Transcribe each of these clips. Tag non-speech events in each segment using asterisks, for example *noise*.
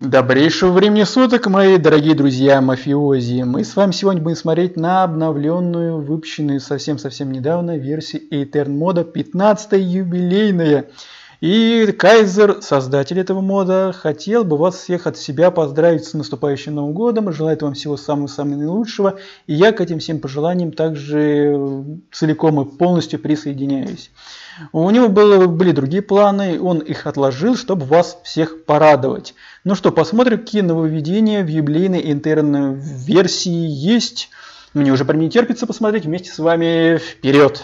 Добрейшего времени суток, мои дорогие друзья мафиози. Мы с вами сегодня будем смотреть на обновленную, выпущенную совсем-совсем недавно версию Etern мода 15 юбилейная. И Кайзер, создатель этого мода, хотел бы вас всех от себя поздравить с наступающим Новым Годом, желает вам всего самого-самого наилучшего. И я к этим всем пожеланиям также целиком и полностью присоединяюсь. У него было, были другие планы, он их отложил, чтобы вас всех порадовать. Ну что, посмотрим, какие нововведения в юбилейной интерной версии есть. Мне уже прям не терпится посмотреть вместе с вами вперед.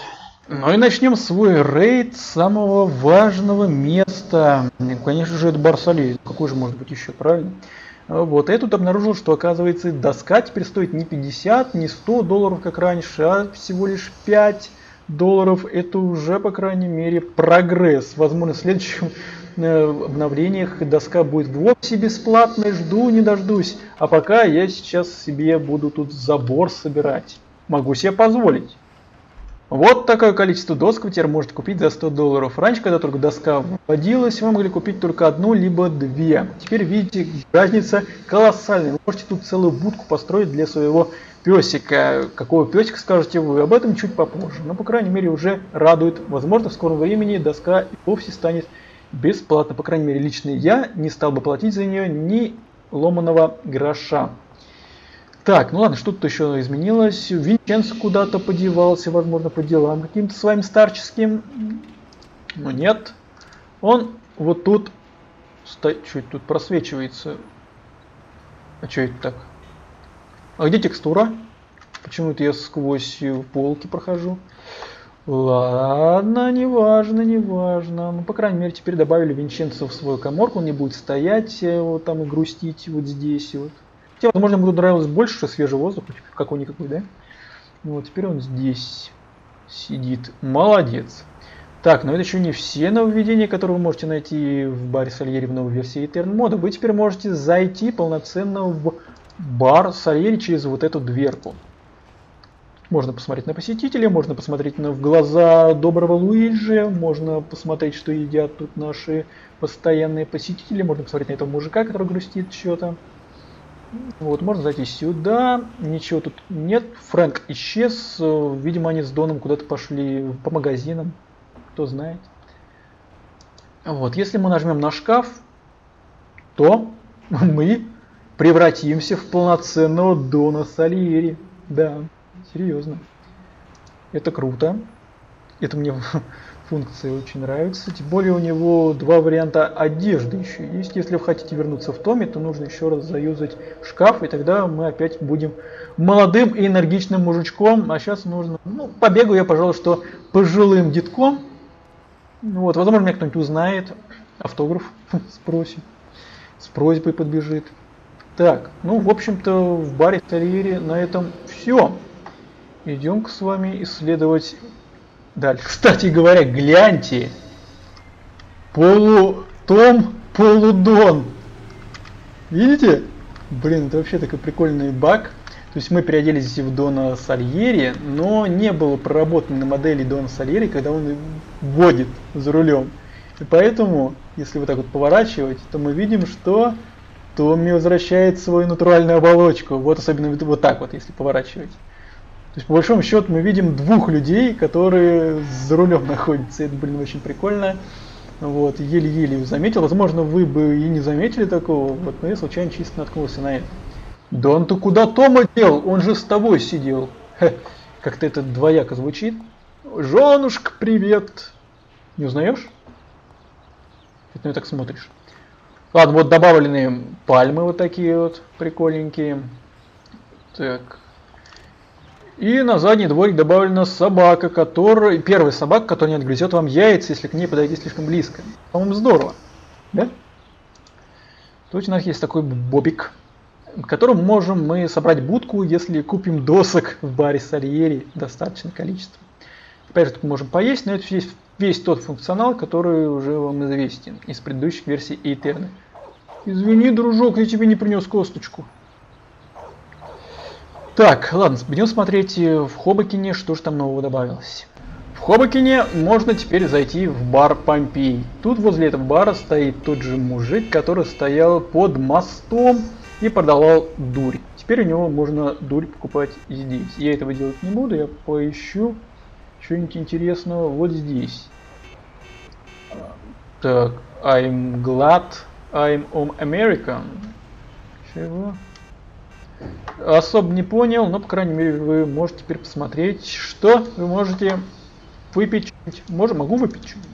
Ну и начнем свой рейд с самого важного места. Конечно же, это Барсалей. Какой же может быть еще, правильно? Вот, я тут обнаружил, что оказывается доска теперь стоит не 50, не 100 долларов, как раньше, а всего лишь 5 долларов это уже, по крайней мере, прогресс. Возможно, в следующем э, обновлениях доска будет вовсе бесплатной, жду не дождусь. А пока я сейчас себе буду тут забор собирать. Могу себе позволить. Вот такое количество досок вы теперь можете купить за 100 долларов. Раньше, когда только доска вводилась, вы могли купить только одну, либо две. Теперь видите, разница колоссальная. Вы можете тут целую будку построить для своего песика. Какого песика скажете вы? Об этом чуть попозже. Но, по крайней мере, уже радует. Возможно, в скором времени доска и вовсе станет бесплатно. По крайней мере, лично я не стал бы платить за нее ни ломаного гроша. Так, ну ладно, что-то еще изменилось. Винченцо куда-то подевался, возможно, по делам каким-то своим старческим. Но нет. Он вот тут... Чуть тут просвечивается. А что это так? А где текстура? Почему-то я сквозь полки прохожу. Ладно, неважно, неважно. Ну, по крайней мере, теперь добавили Винченцо в свою коморку. Он не будет стоять э, вот там и грустить вот здесь вот. Хотя, возможно, ему нравилось больше, свежий воздух, какой-никакой, да? Ну, вот теперь он здесь сидит. Молодец. Так, но это еще не все нововведения, которые вы можете найти в баре Сальери в новой версии Etern мода. Вы теперь можете зайти полноценно в бар Сальери через вот эту дверку. Можно посмотреть на посетителей, можно посмотреть на, в глаза доброго Луиджи, можно посмотреть, что едят тут наши постоянные посетители, можно посмотреть на этого мужика, который грустит что-то. Вот, можно зайти сюда, ничего тут нет, Фрэнк исчез, видимо они с Доном куда-то пошли по магазинам, кто знает. Вот, если мы нажмем на шкаф, то *laughs* мы превратимся в полноценного Дона Сальери. Да, серьезно. Это круто. Это мне *laughs* функция очень нравится. Тем более у него два варианта одежды еще есть. Если вы хотите вернуться в Томе, то нужно еще раз заюзать шкаф, и тогда мы опять будем молодым и энергичным мужичком. А сейчас нужно, ну, побегу я, пожалуй, что пожилым детком. Вот, возможно, меня кто-нибудь узнает, автограф *laughs* спросит, с просьбой подбежит. Так, ну, в общем-то, в баре Тольере на этом все. Идем с вами исследовать Дальше. Кстати говоря, гляньте. Полутом, полудон. Видите? Блин, это вообще такой прикольный баг. То есть мы переоделись в Дона Сальери, но не было проработано на модели Дона Сальери, когда он вводит за рулем. И поэтому, если вот так вот поворачивать, то мы видим, что Томми возвращает свою натуральную оболочку. Вот особенно вот так вот, если поворачивать. Есть, по большому счету, мы видим двух людей, которые за рулем *laughs* находятся. Это, блин, очень прикольно. Вот, еле-еле заметил. Возможно, вы бы и не заметили такого, вот, но я случайно чисто наткнулся на это. Да он то куда Тома дел? Он же с тобой сидел. *laughs* Как-то это двояко звучит. Женушка, привет! Не узнаешь? Это на так смотришь. Ладно, вот добавлены пальмы вот такие вот прикольненькие. Так, и на задний дворик добавлена собака, которая... Первая собака, которая не отгрызет вам яйца, если к ней подойти слишком близко. По-моему, здорово. Да? Тут у нас есть такой бобик, которым можем мы собрать будку, если купим досок в баре Сальери достаточное количество. Опять же, тут можем поесть, но это весь, весь тот функционал, который уже вам известен из предыдущих версий Этерны. Извини, дружок, я тебе не принес косточку. Так, ладно, будем смотреть э, в Хобокине, что же там нового добавилось. В Хобокине можно теперь зайти в бар Помпей. Тут возле этого бара стоит тот же мужик, который стоял под мостом и продавал дурь. Теперь у него можно дурь покупать здесь. Я этого делать не буду, я поищу что-нибудь интересного вот здесь. Так, I'm glad I'm on American. Чего? Особо не понял, но, по крайней мере, вы можете теперь посмотреть, что вы можете выпить. Может, могу выпить что-нибудь?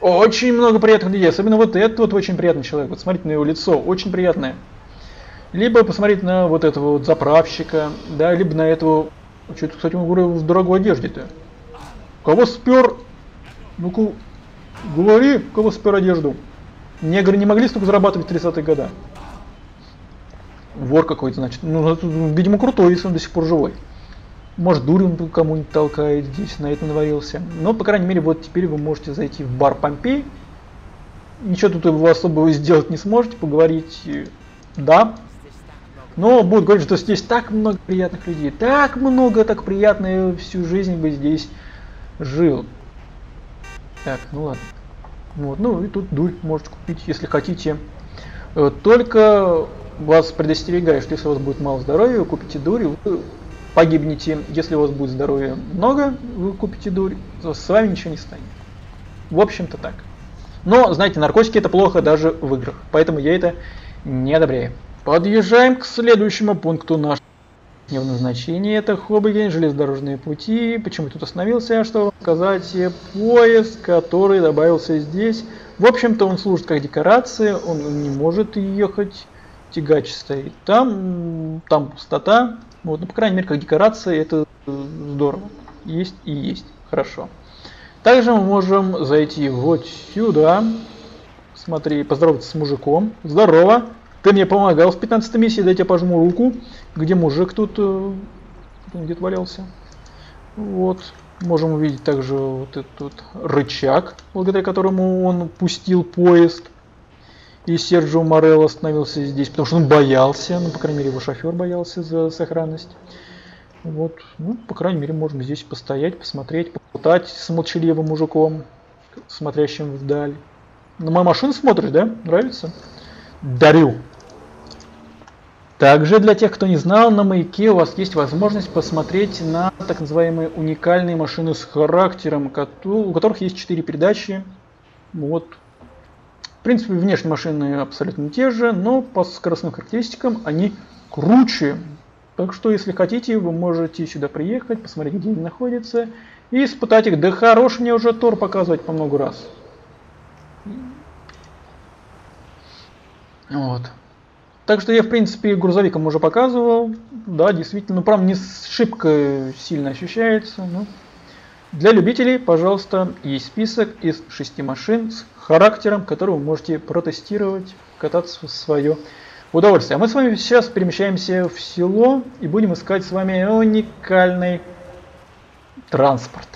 Очень много приятных людей, особенно вот этот вот очень приятный человек. Вот смотрите на его лицо, очень приятное. Либо посмотреть на вот этого вот заправщика, да, либо на этого... Что-то, кстати, он говорит в дорогой одежде-то. Кого спер? Ну-ка, говори, кого спер одежду. Негры не могли столько зарабатывать в 30-е годы. Вор какой-то, значит. Ну, видимо, крутой, если он до сих пор живой. Может, дурь он кому-нибудь толкает здесь, на это наварился. Но, по крайней мере, вот теперь вы можете зайти в бар Помпей. Ничего тут вы особо сделать не сможете, поговорить, да. Но будут говорить, что здесь так много приятных людей, так много, так приятно, я всю жизнь бы здесь жил. Так, ну ладно. Вот, ну и тут дурь можете купить, если хотите. Э, только вас предостерегаю, что если у вас будет мало здоровья, вы купите дурь, вы погибнете. Если у вас будет здоровья много, вы купите дурь, с вами ничего не станет. В общем-то так. Но, знаете, наркотики это плохо даже в играх, поэтому я это не одобряю. Подъезжаем к следующему пункту нашего назначения. Это Хоббиген, железнодорожные пути. Почему тут остановился, чтобы показать поезд, который добавился здесь. В общем-то он служит как декорация, он не может ехать, тягач стоит там, там пустота, вот, ну, по крайней мере, как декорация, это здорово. Есть и есть. Хорошо. Также мы можем зайти вот сюда. Смотри, поздороваться с мужиком. Здорово. Ты мне помогал в 15 миссии, дай я пожму руку. Где мужик тут э, где-то валялся. Вот. Можем увидеть также вот этот рычаг, благодаря которому он пустил поезд. И Серджио Морелло остановился здесь, потому что он боялся, ну, по крайней мере, его шофер боялся за сохранность. Вот, ну, по крайней мере, можем здесь постоять, посмотреть, поболтать с молчаливым мужиком, смотрящим вдаль. На мою машину смотришь, да? Нравится? Дарю. Также для тех, кто не знал, на маяке у вас есть возможность посмотреть на так называемые уникальные машины с характером, у которых есть 4 передачи. Вот, в принципе, внешние машины абсолютно те же, но по скоростным характеристикам они круче. Так что, если хотите, вы можете сюда приехать, посмотреть, где они находятся, и испытать их. Да хорош мне уже Тор показывать по много раз. Вот. Так что я, в принципе, грузовиком уже показывал. Да, действительно, ну, правда, не шибко сильно ощущается. Но... Для любителей, пожалуйста, есть список из шести машин с характером, который вы можете протестировать, кататься в свое удовольствие. А мы с вами сейчас перемещаемся в село и будем искать с вами уникальный транспорт.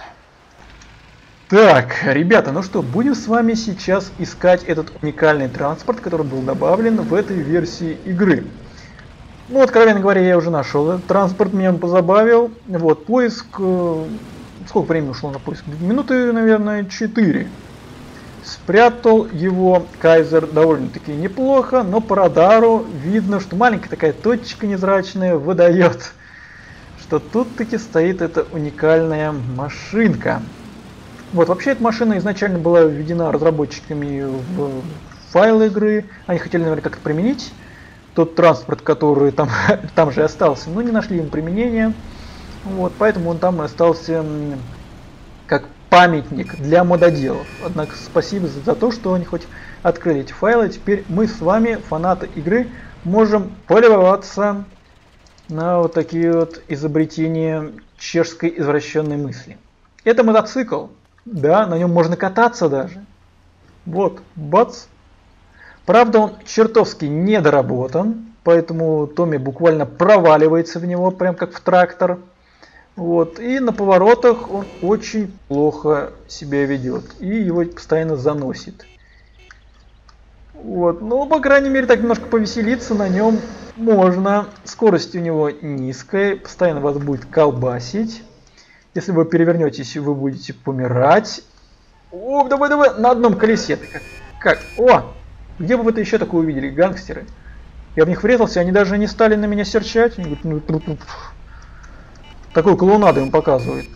Так, ребята, ну что, будем с вами сейчас искать этот уникальный транспорт, который был добавлен в этой версии игры. Ну, откровенно говоря, я уже нашел этот транспорт, меня он позабавил. Вот, поиск... Сколько времени ушло на поиск? Минуты, наверное, 4. Спрятал его Кайзер довольно-таки неплохо, но по радару видно, что маленькая такая точка незрачная выдает, что тут таки стоит эта уникальная машинка. Вот, вообще эта машина изначально была введена разработчиками в файл игры. Они хотели, наверное, как-то применить тот транспорт, который там, *laughs* там же остался, но не нашли им применения. Вот, поэтому он там и остался как памятник для мододелов. Однако спасибо за то, что они хоть открыли эти файлы. Теперь мы с вами, фанаты игры, можем полюбоваться на вот такие вот изобретения чешской извращенной мысли. Это мотоцикл, да, на нем можно кататься даже. Вот, бац. Правда, он чертовски недоработан, поэтому Томми буквально проваливается в него, прям как в трактор. Вот. И на поворотах он очень плохо себя ведет. И его постоянно заносит. Вот. Ну, по крайней мере, так немножко повеселиться на нем можно. Скорость у него низкая, постоянно вас будет колбасить. Если вы перевернетесь, вы будете помирать. О, давай, давай, на одном колесе. Как? как? О, где бы вы это еще такое увидели, гангстеры? Я в них врезался, они даже не стали на меня серчать. Они говорят, ну, Такую клоунаду им показывает.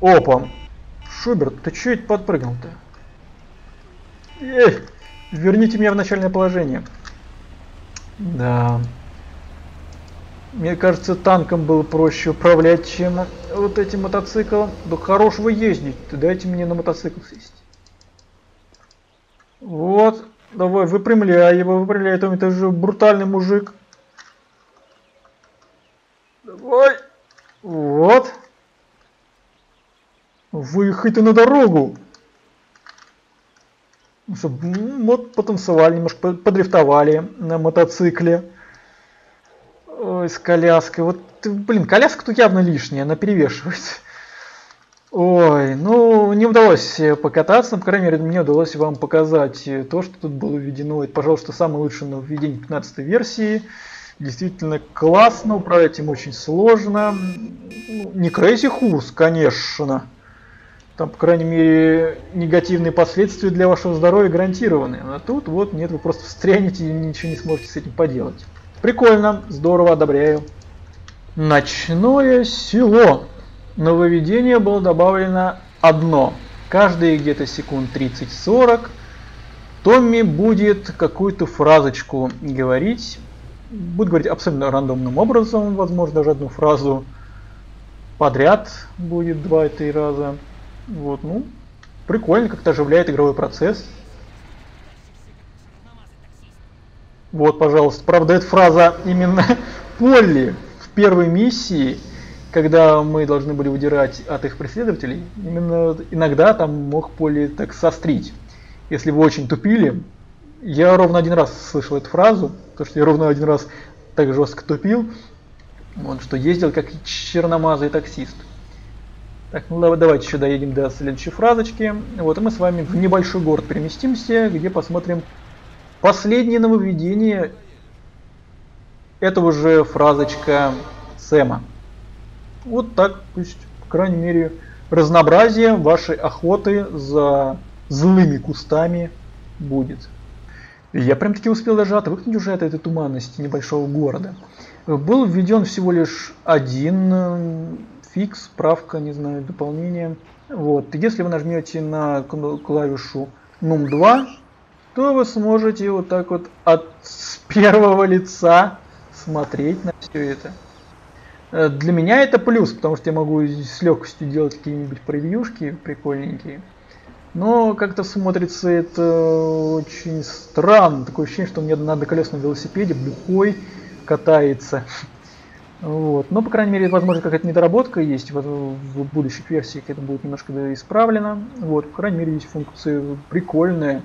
Опа. Шуберт, ты че это подпрыгнул-то? Эй, верните меня в начальное положение. Да. Мне кажется, танком было проще управлять, чем вот этим мотоциклом. Да хорошего ездить. Дайте мне на мотоцикл сесть. Вот. Давай, выпрямляй его, выпрямляй. Там это же брутальный мужик. Давай. Вот. Выехать на дорогу. Чтобы, вот потанцевали, немножко подрифтовали на мотоцикле. Ой, с коляской. Вот, блин, коляска тут явно лишняя, она перевешивает. Ой, ну не удалось покататься, по крайней мере мне удалось вам показать то, что тут было введено. Это, пожалуйста, самое лучшее нововведение 15 версии. Действительно классно, управлять им очень сложно. Ну, не Crazy Horse, конечно. Там, по крайней мере, негативные последствия для вашего здоровья гарантированы. А тут вот нет, вы просто встрянете и ничего не сможете с этим поделать. Прикольно, здорово, одобряю. Ночное село. Нововведение было добавлено одно. Каждые где-то секунд 30-40 Томми будет какую-то фразочку говорить. Будет говорить абсолютно рандомным образом, возможно, даже одну фразу подряд будет два-три раза. Вот, ну, прикольно, как-то оживляет игровой процесс. Вот, пожалуйста. Правда, эта фраза именно *laughs* Полли в первой миссии – когда мы должны были удирать от их преследователей, именно иногда там мог поле так сострить. Если вы очень тупили, я ровно один раз слышал эту фразу, потому что я ровно один раз так жестко тупил, вот, что ездил как черномазый таксист. Так, ну давайте еще доедем до следующей фразочки. Вот, и мы с вами в небольшой город переместимся, где посмотрим последнее нововведение этого же фразочка Сэма. Вот так, то есть, по крайней мере, разнообразие вашей охоты за злыми кустами будет. Я прям таки успел даже отвыкнуть уже от этой туманности небольшого города. Был введен всего лишь один э, фикс, правка, не знаю, дополнение. Вот. Если вы нажмете на клавишу Num 2, то вы сможете вот так вот от первого лица смотреть на все это. Э, для меня это плюс, потому что я могу с легкостью делать какие-нибудь превьюшки прикольненькие. Но как-то смотрится это очень странно. Такое ощущение, что меня на одноколесном велосипеде бухой катается. Вот. Но, по крайней мере, возможно, какая-то недоработка есть в, в будущих версиях, это будет немножко исправлено. Вот, по крайней мере, есть функция прикольная.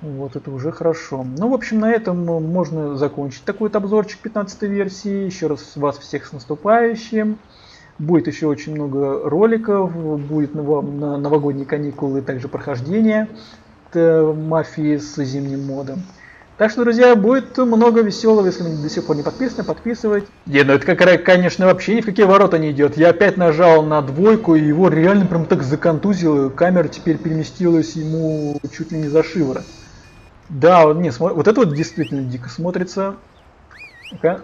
Вот это уже хорошо. Ну, в общем, на этом можно закончить такой вот обзорчик 15 версии. Еще раз вас всех с наступающим. Будет еще очень много роликов, будет на новогодние каникулы также прохождение мафии с зимним модом. Так что, друзья, будет много веселого, если вы до сих пор не подписаны, подписывайтесь. Не, ну это, как, конечно, вообще ни в какие ворота не идет. Я опять нажал на двойку, и его реально прям так законтузило. Камера теперь переместилась ему чуть ли не за шиворот. Да, не, вот это вот действительно дико смотрится. Ну-ка.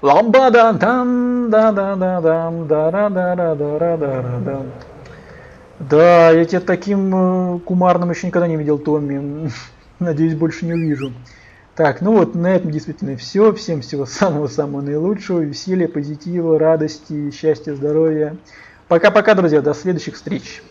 Ламбада дан да да да дам да да да да да да да да Да, я тебя таким э, кумарным еще никогда не видел, Томми. *laughs* Надеюсь, больше не увижу. Так, ну вот, на этом действительно все. Всем всего самого-самого наилучшего, веселья, позитива, радости, счастья, здоровья. Пока-пока, друзья, до следующих встреч.